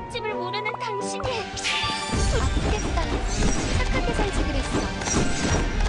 멋짐을 모르는 당신이. 아프겠다. 착하게 살지 그랬어.